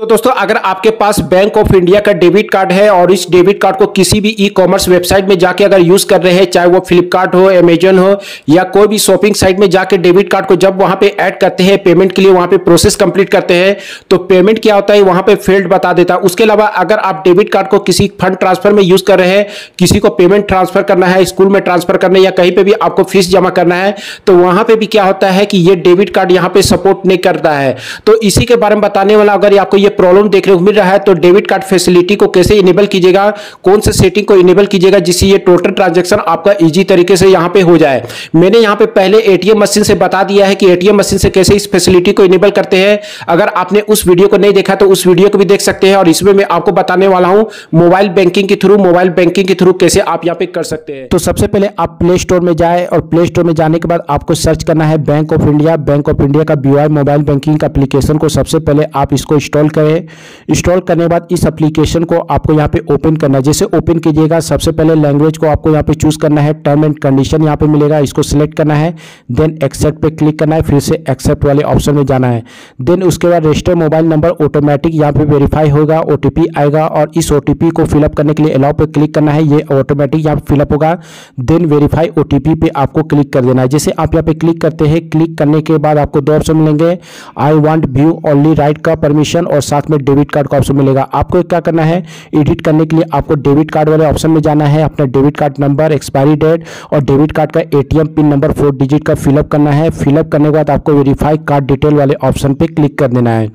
तो दोस्तों, अगर आपके पास बैंक ऑफ़ इंडिया का डेबिट कार्ड है और इस डेबिट कार्ड को किसी भी ई कॉमर्स वेबसाइट में जाके अगर यूज़ कर रहे हैं, चाहे वो फ्लिपकार्ट हो अमेजन हो, या कोई भी शॉपिंग साइट में जाके डेबिट कार्ड को जब वहाँ पे ऐड करते हैं पेमेंट के लिए वहाँ पे प्रोसेस कंप्लीट करते हैं तो पेमेंट क्या होता है, वहाँ पे फेल्ड बता देता है। उसके अलावा अगर आप डेबिट कार्ड को किसी फंड ट्रांसफ़र में यूज़ कर रहे हैं, किसी को पेमेंट ट्रांसफ़र करना है स्कूल में ट्रांसफ़र करना है या कहीं पर भी आपको फ़ीस जमा करना है तो वहाँ पर भी क्या होता है कि ये डेबिट कार्ड यहाँ पे सपोर्ट नहीं करता है। तो इसी के बारे में बताने वाला, अगर आपको ये प्रॉब्लम देखने को मिल रहा है तो डेबिट कार्ड फैसिलिटी को कैसे इनेबल कीजिएगा? कौन से सेटिंग को इनेबल कीजिएगा जिससे ये टोटल ट्रांजेक्शन आपका इजी तरीके से यहाँ पे हो जाए? मैंने यहाँ पे पहले एटीएम मशीन से बता दिया है कि एटीएम मशीन से कैसे इस फैसिलिटी को इनेबल करते हैं। अगर आपने उस वीडियो को नहीं देखा तो उस वीडियो को भी देख सकते हैं। और इसमें मैं आपको बताने वाला हूँ मोबाइल बैंकिंग के थ्रू मोबाइल बैंकिंग के थ्रू कैसे आप यहाँ पे कर सकते हैं। तो सबसे पहले आप प्ले स्टोर में जाए और प्ले स्टोर में जाने के बाद आपको सर्च करना है bank of India bank of India का बी मोबाइल बैंकिंग एप्लीकेशन को सबसे पहले आप इसको इंस्टॉल करें इंस्टॉल करने के बाद इस एप्लीकेशन को आपको यहाँ पे ओपन करना है। जैसे ओपन कीजिएगा, सबसे पहले लैंग्वेज को आपको यहाँ पे चूज़ करना है। टर्म एंड कंडीशन यहाँ पे मिलेगा, इसको सिलेक्ट करना है। देन एक्सेप्ट पे क्लिक करना है, फिर से एक्सेप्ट वाले ऑप्शन में जाना है। देन उसके बाद रजिस्टर मोबाइल नंबर ऑटोमेटिक यहाँ पे वेरीफाई होगा ओटीपी आएगा और इस ओटीपी को फिलअप करने के लिए अलाउ पे क्लिक करना है। ये ऑटोमेटिक यहाँ फिलअप होगा। देन वेरीफाई ओ पे आपको क्लिक कर देना है। जैसे आप यहाँ पे क्लिक करते हैं क्लिक करने के बाद आपको दो ऑप्शन मिलेंगे। I want view only right का परमिशन और साथ में डेबिट कार्ड का ऑप्शन मिलेगा। आपको क्या करना है? एडिट करने के लिए आपको डेबिट कार्ड वाले ऑप्शन में जाना है। अपना debit card number, expiry date और डेबिट कार्ड का ATM pin number four digit का फिलअप करना है। फिलअप करने के बाद आपको वेरीफाई कार्ड डिटेल वाले ऑप्शन पे क्लिक कर देना है।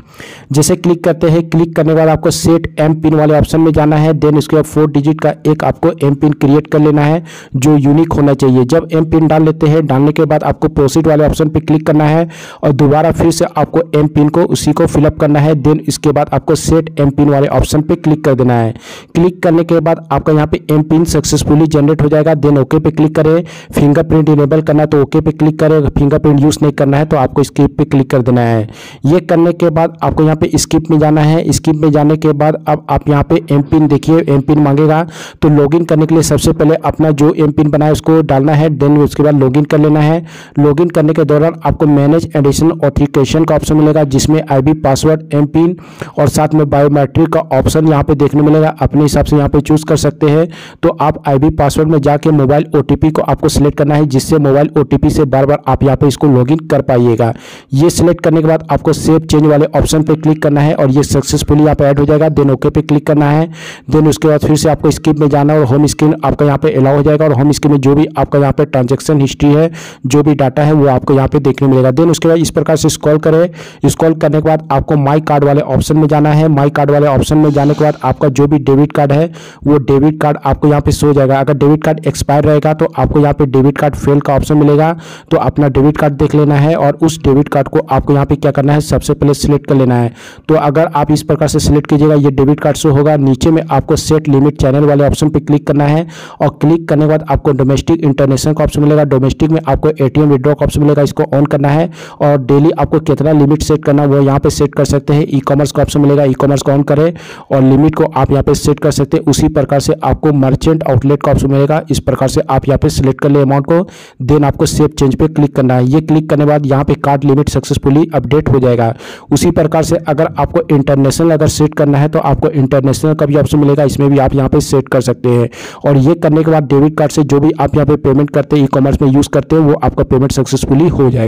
जैसे क्लिक करते हैं, क्लिक करने के बाद आपको सेट एम पिन वाले ऑप्शन में जाना है। देन उसके बाद फोर डिजिट का एक आपको एम पिन क्रिएट कर लेना है, जो यूनिक होना चाहिए। जब एम पिन डाल लेते हैं, डालने के बाद आपको प्रोसीड वाले ऑप्शन पर क्लिक करना है और दोबारा फिर से आपको एम पिन को उसी को फिलअप करना है। देन इसके बाद आपको सेट एम पिन वाले ऑप्शन पे क्लिक कर देना है। क्लिक करने के बाद आपका यहाँ पे एम पिन सक्सेसफुली जनरेट हो जाएगा। देन ओके पे क्लिक करें। फिंगरप्रिंट इनेबल करना है तो ओके पे क्लिक करें। फिंगरप्रिंट यूज़ नहीं करना है तो आपको स्किप पे क्लिक कर देना है। ये करने के बाद आपको यहाँ पे स्किप में जाना है। स्किप में जाने के बाद अब आप यहाँ पे एम पिन देखिए। एम पिन मांगेगा। तो लॉगिन करने के लिए सबसे पहले अपना जो एम पिन बनाए उसको डालना है। देन उसके बाद लॉगिन कर लेना है। लॉगिन करने के दौरान आपको मैनेज एडिशनल ऑथेंटिकेशन का ऑप्शन मिलेगा जिसमें आईबी पासवर्ड एम पिन और साथ में बायोमेट्रिक का ऑप्शन यहाँ पे देखने मिलेगा। अपने हिसाब से यहाँ पे चूज़ कर सकते हैं। तो आप आई पासवर्ड में जाके मोबाइल ओ को आपको सिलेक्ट करना है, जिससे मोबाइल ओ से बार बार आप यहाँ पे इसको लॉगिन कर पाइएगा। ये सिलेक्ट करने के बाद आपको सेव चेंज वाले ऑप्शन पर क्लिक करना है और ये सक्सेसफुली यहाँ पे ऐड हो जाएगा। देन ओके पे क्लिक करना है। देन उसके बाद फिर से आपको स्किप में जाना और होम स्क्रीन आपका यहाँ पे अलाउ हो जाएगा। और होम स्क्रीन में जो भी आपका यहाँ पे ट्रांजेक्शन हिस्ट्री है, जो भी डाटा है, वो आपको यहाँ पे देखने मिलेगा। देन उसके बाद इस प्रकार से स्कॉल करें। स्कॉल करने के बाद आपको माई कार्ड वाले ऑप्शन में जाना है, माई कार्ड वाले ऑप्शन में जाने के बाद आपका जो भी डेबिट कार्ड है, वो डेबिट कार्ड आपको यहाँ पे सो जाएगा। अगर डेबिट कार्ड एक्सपायर रहेगा तो आपको यहाँ पे डेबिट कार्ड फेल का ऑप्शन मिलेगा। तो अपना डेबिट कार्ड देख लेना है और उस डेबिट कार्ड को आपको यहाँ पे क्या करना है, सबसे पहले सिलेक्ट कर लेना है। तो अगर आप इस प्रकार से सिलेक्ट कीजिएगा, ये डेबिट कार्ड शो होगा। नीचे में आपको सेट लिमिट चैनल वाले ऑप्शन पर क्लिक करना है और क्लिक करने के बाद आपको डोमेस्टिक इंटरनेशनल का ऑप्शन मिलेगा। डोमेस्टिक में आपको एटीएम विड्रॉ का ऑप्शन मिलेगा, इसको ऑन करना है और डेली आपको कितना लिमिट सेट करना वो यहाँ पे सेट कर सकते हैं। ई कॉमर्स का ऑप्शन मिलेगा ई कॉमर्स को ऑन करें और लिमिट को आप यहाँ पे सेट कर सकते हैं। उसी प्रकार से आपको मर्चेंट आउटलेट का ऑप्शन मिलेगा। इस प्रकार से आप यहाँ पे सिलेक्ट कर ले अमाउंट को देन आपको सेव चेंज पे क्लिक करना है। ये क्लिक करने बाद यहाँ पे कार्ड लिमिट सक्सेसफुली अपडेट हो जाएगा। उसी प्रकार से अगर आपको इंटरनेशनल अगर सेट करना है तो आपको इंटरनेशनल का भी ऑप्शन मिलेगा। इसमें भी आप यहाँ पे सेट कर सकते हैं। और ये करने के बाद डेबिट कार्ड से जो भी आप यहाँ पे पेमेंट करते हैं ई कॉमर्स में यूज़ करते हैं, वो आपका पेमेंट सक्सेसफुली हो जाएगा।